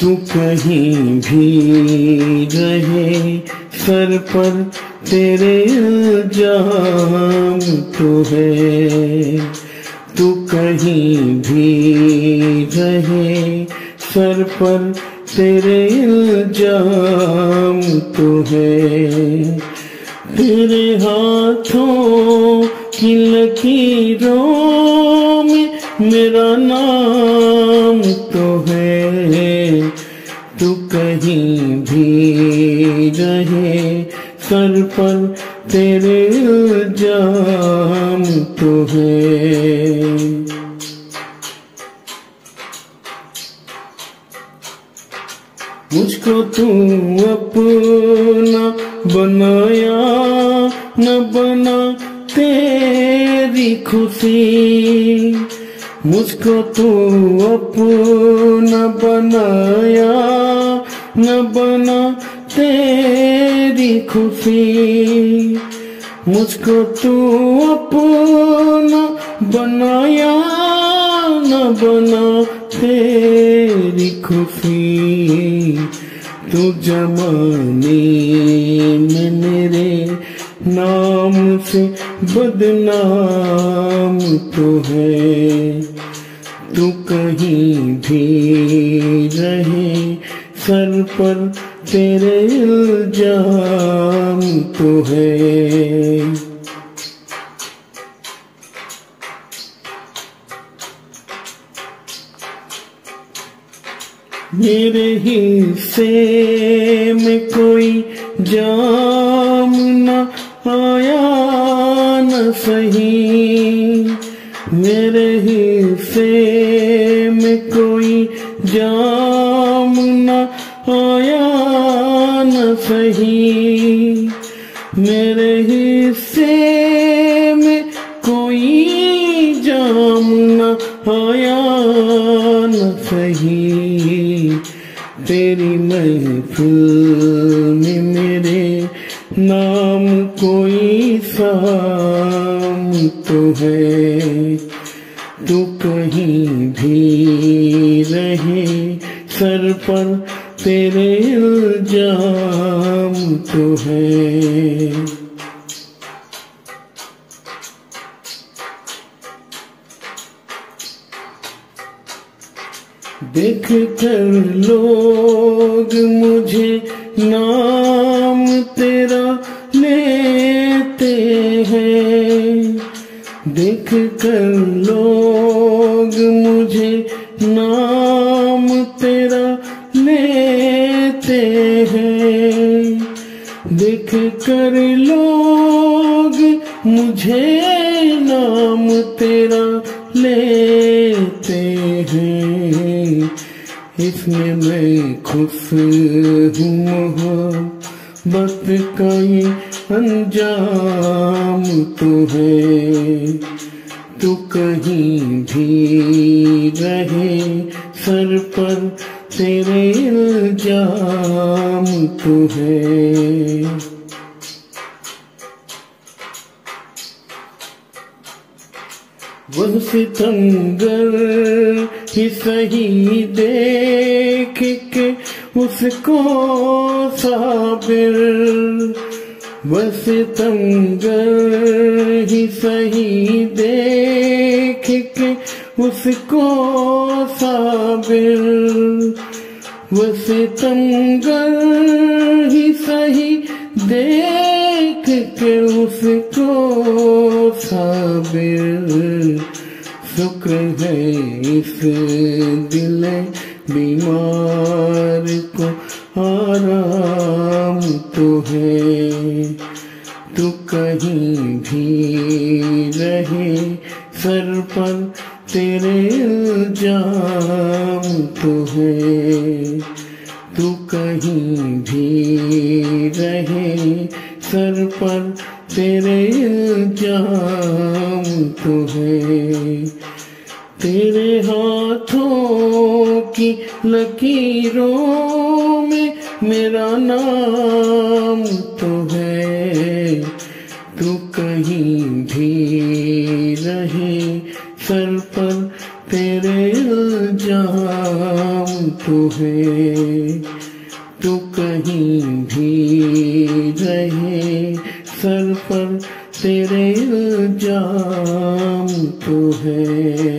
तू कहीं भी रहे, सर पर तेरे इल्ज़ाम तो है। तू कहीं भी रहे, सर पर तेरे इल्ज़ाम तो है। तेरे हाथों की लकीरों मेरा नाम तो है, तू कहीं भी रहे। सर पर तेरे इल्ज़ाम तो है। मुझको तू अपना बनाया, न बना तेरी खुशी। मुझको तू अपना बनाया, न बना तेरी खुशी। मुझको तू अपना बनाया, न बना तेरी खुशी। तू जमाने में मेरे नाम से बदनाम तो है। तू कहीं भी रहे, सर पर तेरे इल्ज़ाम तो है। मेरे हिस्से में कोई जाम न आया न सही। मेरे हिस्से में कोई जाम न आया न सही। मेरे हिस्से में कोई जाम न आया न सही। तेरी महफिल में मेरे नाम कोई साम तो है। तू कहीं भी रहे, सर पर तेरे इल्ज़ाम तो है। देख कर लोग मुझे नाम तेरा लेते हैं। देख कर लोग मुझे नाम तेरा लेते हैं। देख कर लोग मुझे नाम तेरा लेते इसमें मैं खुश हूँ मोहब्बत का ये अंजाम तो है। तू कहीं भी रहे, सर पर तेरे इल्ज़ाम तो है। वह सितंगर ही सही देख के उसको साबिर। वह सितंगर ही सही देख के उसको साबिर। वह सितंगर ही सही देख के उसको साबिर। शुक्र है इस दिल बीमार को आराम तो है। तू कहीं भी रहे, सर पर तेरे इल्ज़ाम तो है। तू कहीं भी रहे, सर पर तेरे जाम तो है। तेरे हाथों की लकीरों में मेरा नाम तो है। तू कहीं भी रहे सर पर तेरे इल्ज़ाम तो है। तू कहीं भी रहे सर पर तेरे इल्ज़ाम तो है।